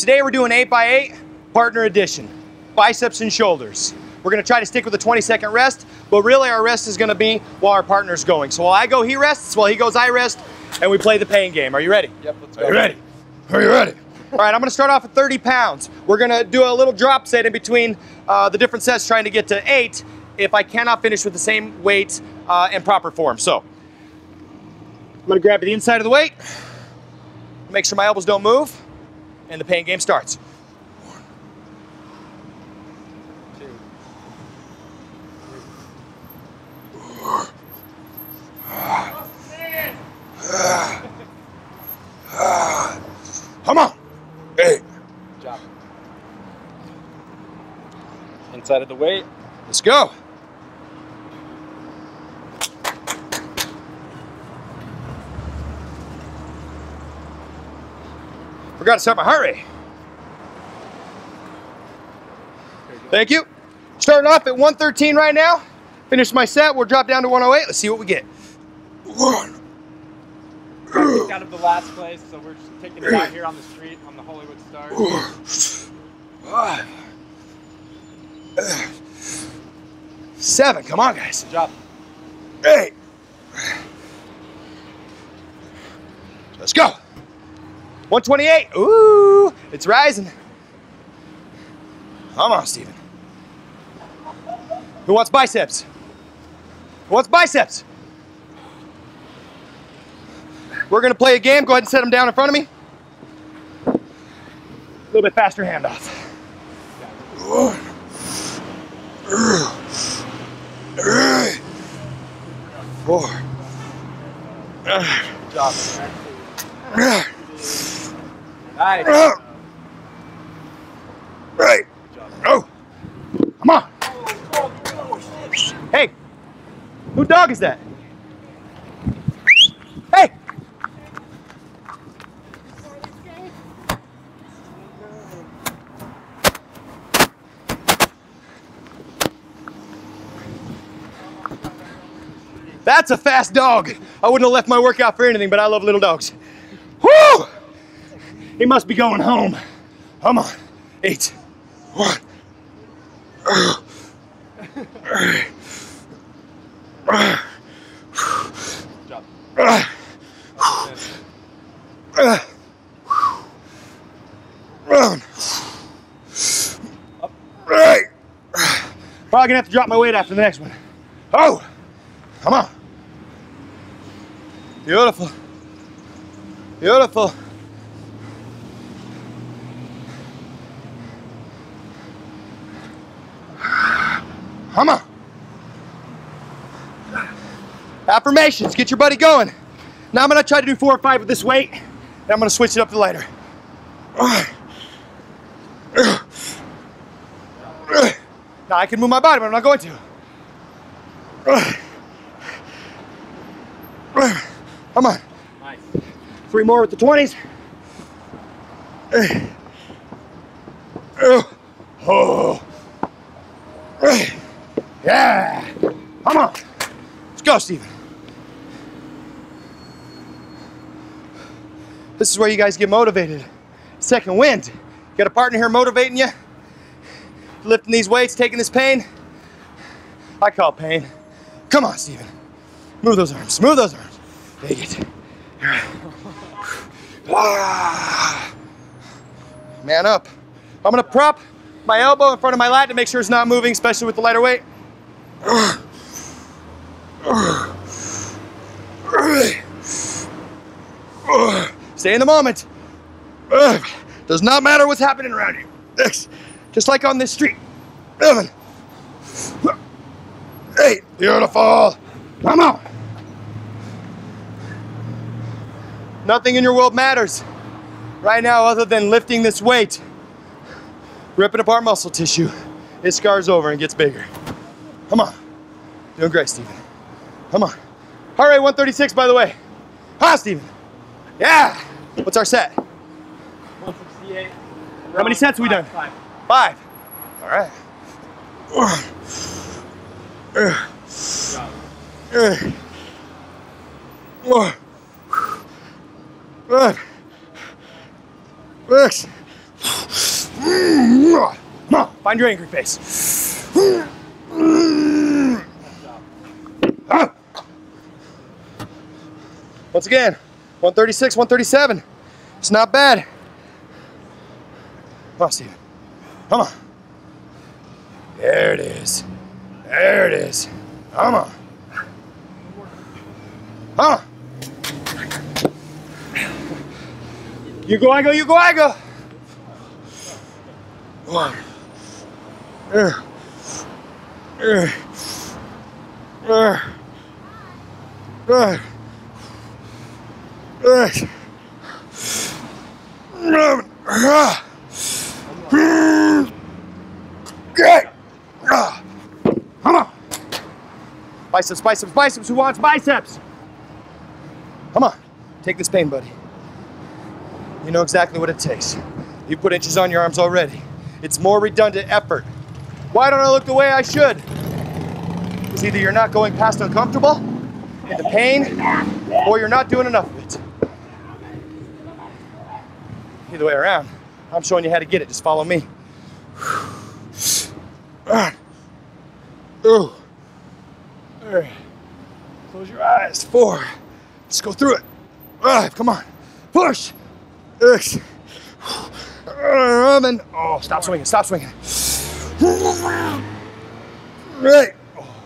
Today we're doing 8x8 partner edition, biceps and shoulders. We're gonna try to stick with a 20 second rest, but really our rest is gonna be while our partner's going. So while I go, he rests, while he goes, I rest, and we play the pain game. Are you ready? Yep, let's go. Are you ready? Are you ready? All right, I'm gonna start off at 30 pounds. We're gonna do a little drop set in between uh, the different sets, trying to get to eight if I cannot finish with the same weight uh, and proper form. So, I'm gonna grab the inside of the weight, make sure my elbows don't move, and the pain game starts. Come on. Hey, Job. Inside of the weight. let's go. Forgot to set my heart rate. Thank you. Starting off at 113 right now. Finish my set. We'll drop down to 108. Let's see what we get. One. Out of the last place, so we're just taking it out here on the street on the Hollywood Star. Seven. Come on, guys. Good job. Eight. Let's go. 128. Ooh, it's rising. Come on, Steven. Who wants biceps? Who wants biceps? We're gonna play a game. Go ahead and set them down in front of me. A little bit faster handoff. Four. Good job. Nice. Right. Uh, Good. Oh. Come on. Hey. Who dog is that? Hey. That's a fast dog. I wouldn't have left my workout for anything, but I love little dogs. Whoo! He must be going home. Come on. Eight. One. Round. Right. Probably gonna have to drop my weight after the next one. Oh, come on. Beautiful. Beautiful. Come on. Affirmations, get your buddy going. Now I'm gonna try to do four or five with this weight, and I'm gonna switch it up to lighter. Now I can move my body, but I'm not going to. Come on. Nice. Three more with the 20s. Go, Steven. This is where you guys get motivated. Second wind. Got a partner here motivating you. Lifting these weights, taking this pain. I call pain. Come on, Steven. Move those arms. Move those arms. Take it. Ah. Man up. I'm gonna prop my elbow in front of my lat to make sure it's not moving, especially with the lighter weight. Stay in the moment. Does not matter what's happening around you. Just like on this street. Eight. Beautiful. Come on. Nothing in your world matters right now other than lifting this weight, ripping apart muscle tissue. It scars over and gets bigger. Come on. Doing great, Steven. Come on. Heart rate 136, by the way. Ha, Steven. Yeah. What's our set? 168. How many sets have we done? Five. Five. All right. Good job. One. Five. Six. Come on, find your angry face. Ah. Once again, 136, 137. It's not bad. Come on, Steven. Come on. There it is. There it is. Come on. Come on. You go, I go, you go, I go. One. Uh. Uh. Uh. Uh. Great. Come on. Biceps, biceps, biceps. Who wants biceps? Come on. Take this pain, buddy. You know exactly what it takes. You put inches on your arms already. It's more redundant effort. Why don't I look the way I should? Because either you're not going past uncomfortable, into pain, or you're not doing enough Either way around, I'm showing you how to get it. Just follow me. Ooh. All right. Close your eyes. Four. Let's go through it. Five. Come on. Push. Six. Seven. Oh, stop swinging. Stop swinging. Right.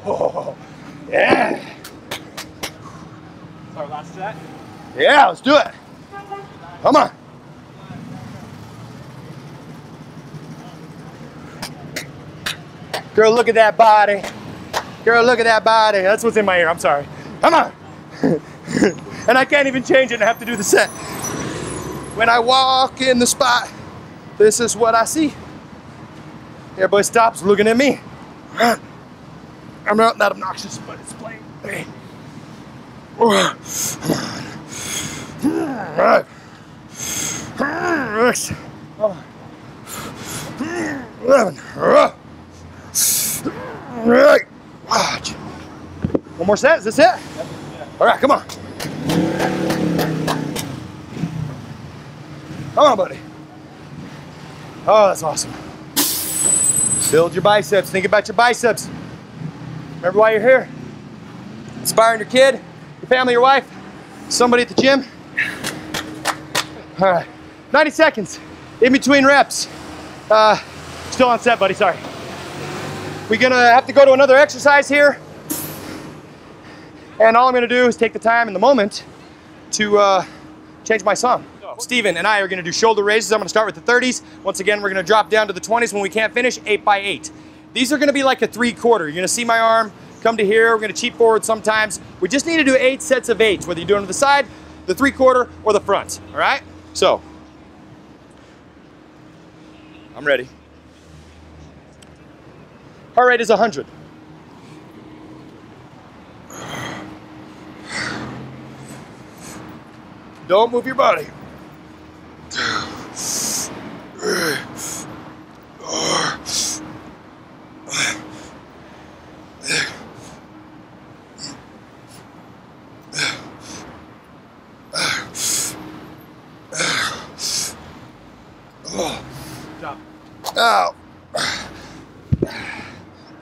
Oh, yeah. Our last set. Yeah, let's do it. Come on. Girl, look at that body. Girl, look at that body. That's what's in my ear. I'm sorry. Come on. and I can't even change it I have to do the set. When I walk in the spot, this is what I see. Everybody stops looking at me. I'm not that obnoxious, but it's. Come on. Right. Six. Eleven. Right. Watch. One more set. Is this it? All right, come on. Come on, buddy. Oh, that's awesome. Build your biceps. Think about your biceps. Remember why you're here? Inspiring your kid, your family, your wife, somebody at the gym. All right, 90 seconds in between reps. Uh, still on set, buddy, sorry. We're gonna have to go to another exercise here. And all I'm gonna do is take the time in the moment to uh, change my song. Steven and I are gonna do shoulder raises. I'm gonna start with the 30s. Once again, we're gonna drop down to the 20s when we can't finish, eight by eight. These are gonna be like a three quarter. You're gonna see my arm come to here. We're gonna cheat forward sometimes. We just need to do eight sets of eights, whether you're doing it the side, the three quarter, or the front, all right? So, I'm ready. Heart rate is 100. Don't move your body. Good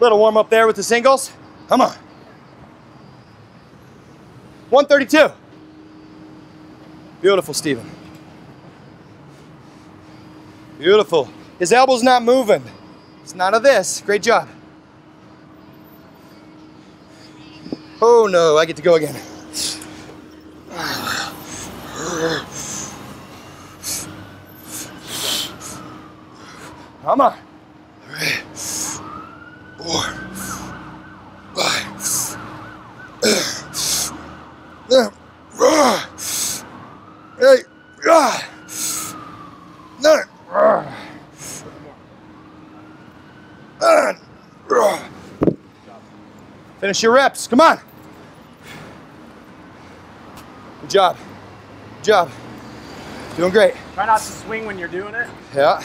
Little warm up there with the singles. Come on. 132. Beautiful, Steven. Beautiful. His elbow's not moving. It's none of this. Great job. Oh no, I get to go again. Come on. Three, four, five, eight, nine, ten. Finish your reps. Come on. Good job. Good job. Doing great. Try not to swing when you're doing it. Yeah.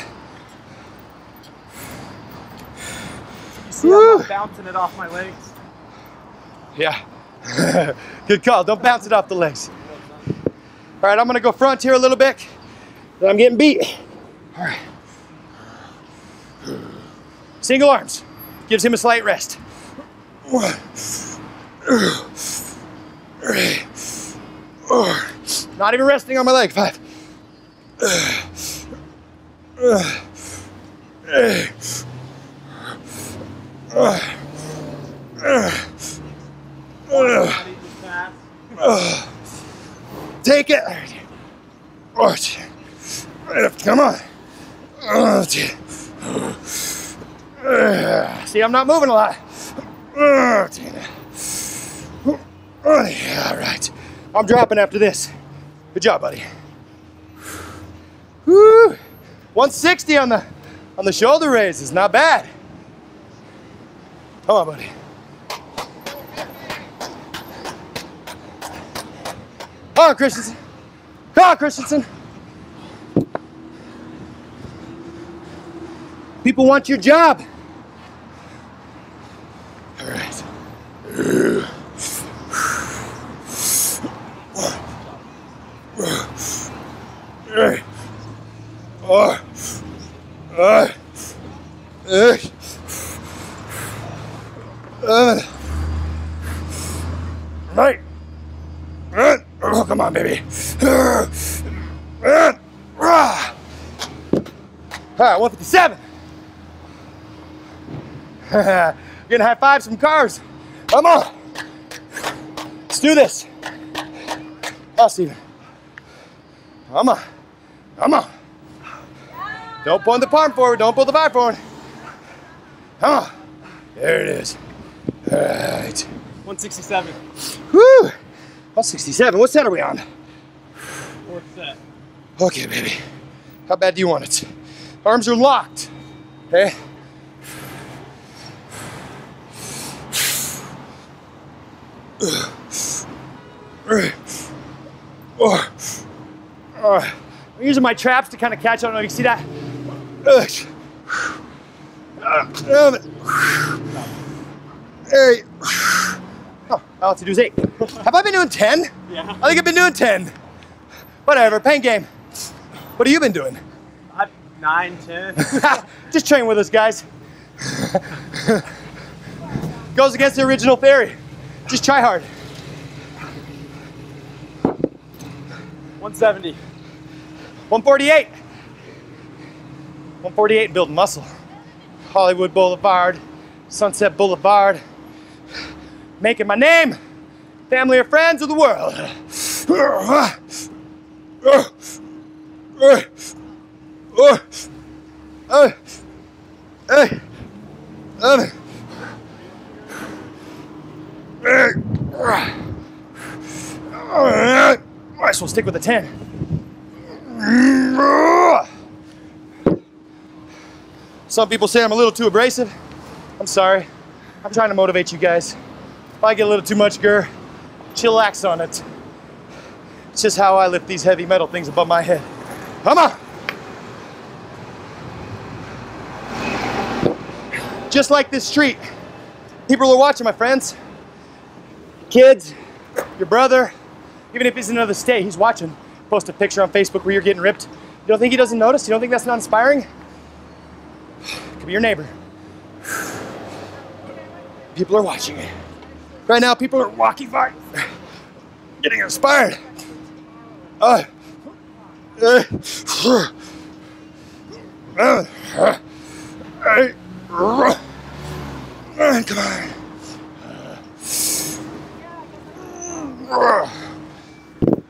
You see I'm bouncing it off my legs. Yeah. Good call. Don't bounce it off the legs. All right, I'm gonna go front here a little bit. Then I'm getting beat. All right. Single arms. Gives him a slight rest. Not even resting on my leg. Five. Take it. Come on. See, I'm not moving a lot. Oh, gee. Oh, yeah, all right. I'm dropping after this. Good job, buddy. Woo! 160 on the on the shoulder raise is not bad. Come on, buddy. Come on, Christensen. Come on, Christensen. People want your job. some cars. Come on. Let's do this. Oh, Steven. Come on. Come on. Don't pull the palm forward. Don't pull the back forward. Come on. There it is. All right. 167. Woo! 167. What set are we on? Fourth set. Okay, baby. How bad do you want it? Arms are locked. Okay? I'm using my traps to kind of catch. I don't know if you see that. Ugh. Damn it. Hey. Oh, all I have to do is eight. Have I been doing 10? Yeah. I think I've been doing 10. Whatever, pain game. What have you been doing? I, nine, ten. Just train with us, guys. Goes against the original theory. Just try hard. 170. 148. 148 building muscle. Hollywood Boulevard, Sunset Boulevard. Making my name. Family or friends of the world. Might as well stick with the 10. Some people say I'm a little too abrasive. I'm sorry. I'm trying to motivate you guys. If I get a little too much gur, chillax on it. It's just how I lift these heavy metal things above my head. Come on. Just like this street. People are watching, my friends. Kids, your brother, even if he's in another state, he's watching. Post a picture on Facebook where you're getting ripped. You don't think he doesn't notice? You don't think that's not inspiring? Could be your neighbor. People are watching. It. Right now, people are walking by, getting inspired. Uh, uh, uh, uh, uh, uh, come on. All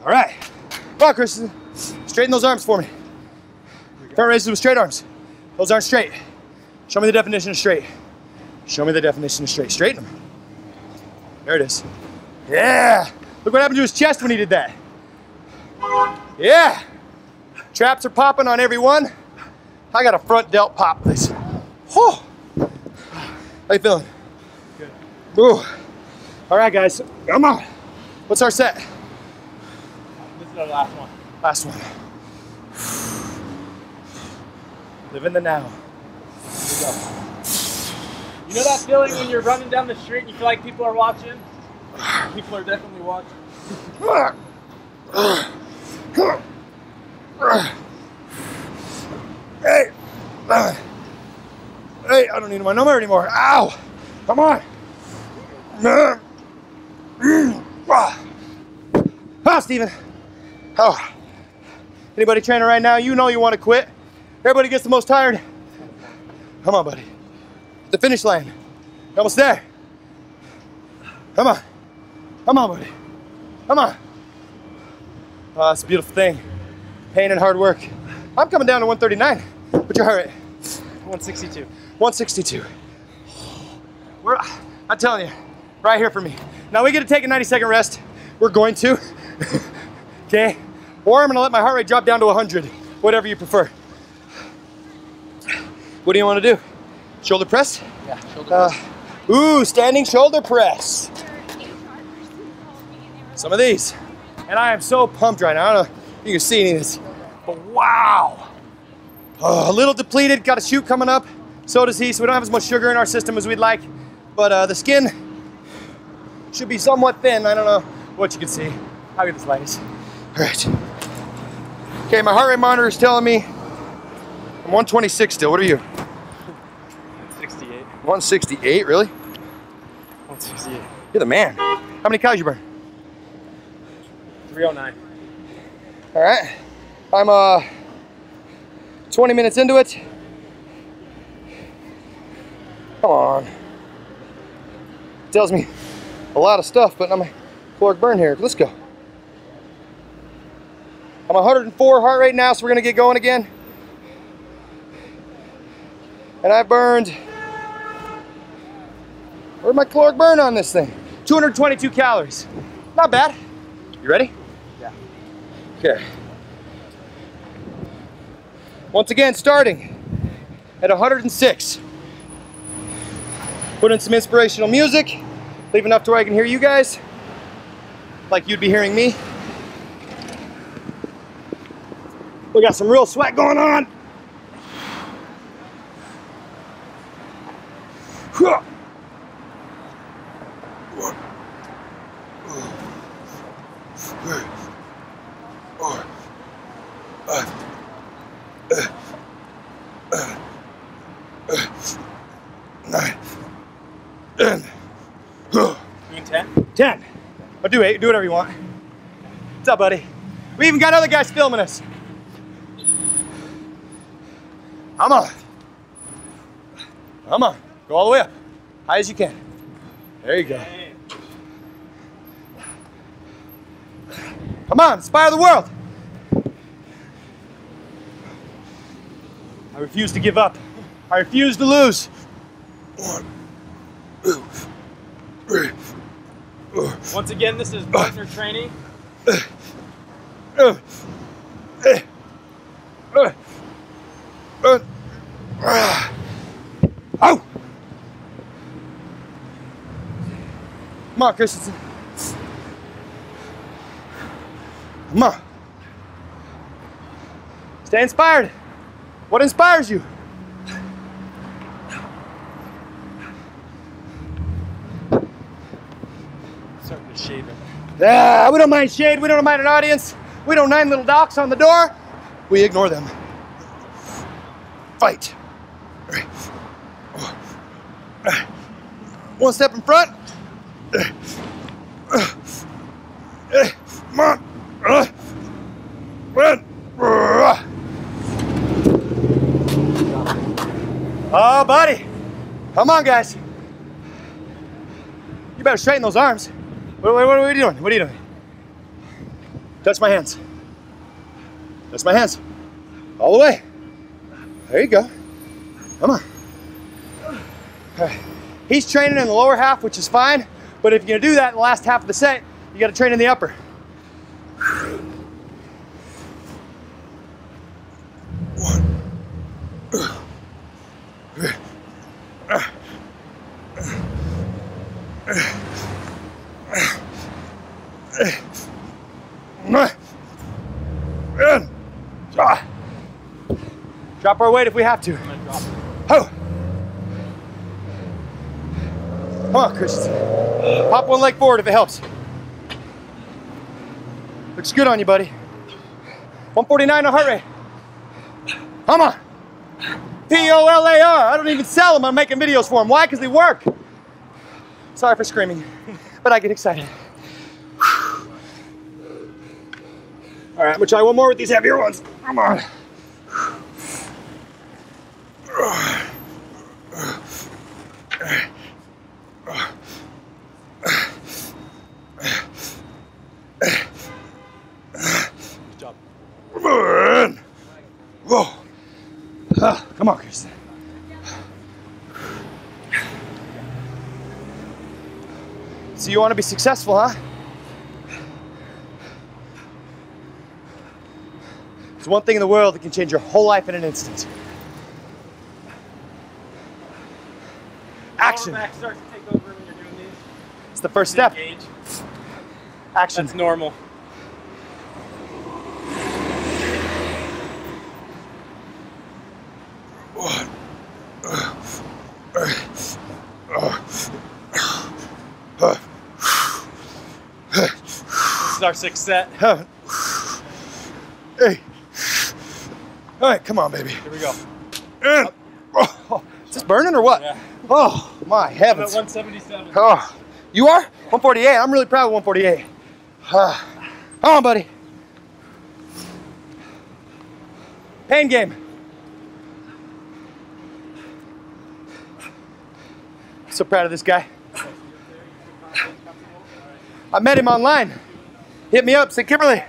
right. Come on, Kristen. Straighten those arms for me. Front raises with straight arms. Those aren't straight. Show me the definition of straight. Show me the definition of straight. Straighten them. There it is. Yeah. Look what happened to his chest when he did that. Yeah. Traps are popping on every one. I got a front delt pop this. Whew. How you feeling? Good. Ooh. All right, guys. Come on. What's our set? This is our last one. Last one. Live in the now. You know that feeling when you're running down the street and you feel like people are watching? People are definitely watching. Hey, hey, I don't don't need my number anymore. Ow! Come on. Ah, Steven. Oh. Anybody training right now, you know you want to quit. Everybody gets the most tired. Come on, buddy. The finish line. Almost there. Come on. Come on, buddy. Come on. Oh, it's a beautiful thing. Pain and hard work. I'm coming down to 139. What's your heart rate? 162. 162. We're, I'm telling you, right here for me. Now we get to take a 90 second rest. We're going to. okay? Or I'm gonna let my heart rate drop down to 100, whatever you prefer. What do you wanna do? Shoulder press? Yeah, shoulder Uh, ooh, standing shoulder press. Some of these. And I am so pumped right now. I don't know if you can see any of this. But wow. Oh, a little depleted, got a shoot coming up. So does he, so we don't have as much sugar in our system as we'd like. But uh, the skin should be somewhat thin. I don't know what you can see. I'll get the slightest. All right. Okay, my heart rate monitor is telling me I'm 126 still. What are you? 168. 168, really? 168. You're the man. How many cows you burn? 309. All right. I'm uh 20 minutes into it. Come on. Tells me a lot of stuff, but I'm a caloric burn here. Let's go. I'm 104 heart rate now, so we're gonna get going again. And I burned. Where's my caloric burn on this thing? 222 calories. Not bad. You ready? Yeah. Okay. Once again, starting at 106. Put in some inspirational music, leave enough to where I can hear you guys, like you'd be hearing me. We got some real sweat going on. Nine, ten, Doing 10? 10. I'll do whatever you want. What's up, buddy? We even got other guys filming us. Come on. Come on. Go all the way up. High as you can. There you go. Come on, inspire the world. I refuse to give up. I refuse to lose. One, two, three, Once again, this is partner training. Ow! Come on, Christensen. Come on. Stay inspired. What inspires you? Yeah, we don't mind shade. We don't mind an audience. We don't mind little docks on the door. We ignore them. Fight. One step in front. Come on. Oh, buddy. Come on, guys. You better straighten those arms. What, what, what are you doing? What are you doing? Touch my hands. Touch my hands. All the way. There you go. Come on. Right. He's training in the lower half, which is fine. But if you're gonna do that in the last half of the set, you gotta train in the upper. Drop our weight if we have to. Oh. Come on, Christian. Pop one leg forward if it helps. Looks good on you, buddy. 149 on heart rate. Come on. P-O-L-A-R. I don't even sell them. I'm making videos for them. Why? Because they work. Sorry for screaming, but I get excited. All right, I'm gonna try one more with these heavier ones. Come on. Good job. Come on. Whoa. Ah, come on, Kristen. So you want to be successful, huh? There's one thing in the world that can change your whole life in an instant. Action. Lower back starts to take over when you're doing these. It's the first step. Engage. Action. That's normal. This is our sixth set. Hey. All right, come on, baby. Here we go. Oh, is this burning or what? Yeah. Oh, my I'm at heavens. 177. Oh, you are? 148. I'm really proud of 148. Uh, come on, buddy. Pain game. So proud of this guy. I met him online. Hit me up, said, Kimmerle, I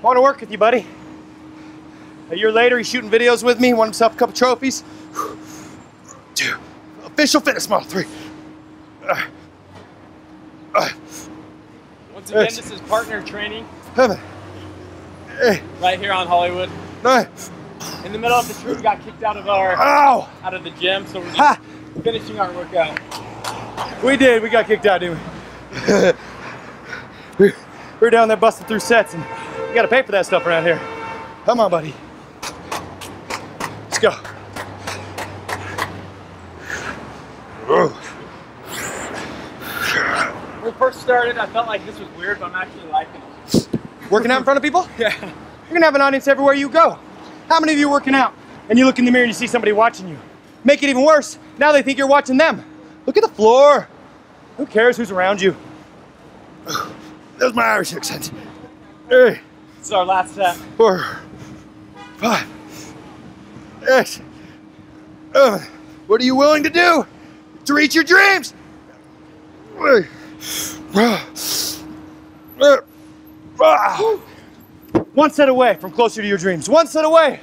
want to work with you, buddy. A year later, he's shooting videos with me, won himself a couple trophies. Official fitness model three. Uh, uh, Once again, this is partner training seven, eight, right here on Hollywood. nine. In the middle of the tree, we got kicked out of our Ow! out of the gym, so we're Ha! finishing our workout. We did. We got kicked out, didn't we? we we were down there busting through sets, and you got to pay for that stuff around here. Come on, buddy. Let's go. Whoa. When we first started, I felt like this was weird, but I'm actually liking it. Working out in front of people? Yeah. You're gonna have an audience everywhere you go. How many of you are working out and you look in the mirror and you see somebody watching you? Make it even worse. Now they think you're watching them. Look at the floor. Who cares who's around you? There's my Irish accent. Hey, This is our last set. four, five, six, seven. What are you willing to do to reach your dreams? One set away from closer to your dreams. One set away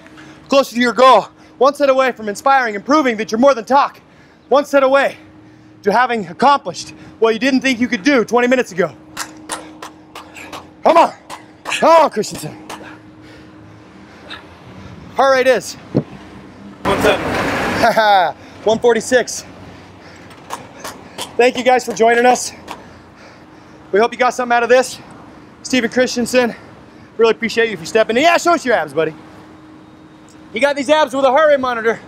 closer to your goal. One set away from inspiring and proving that you're more than talk. One set away to having accomplished what you didn't think you could do 20 minutes ago. Come on. Come on, Christensen. Heart rate is One set. 146. Thank you guys for joining us. We hope you got something out of this. Steven Christensen, really appreciate you for stepping in. Yeah, show us your abs, buddy. You got these abs with a heart rate monitor.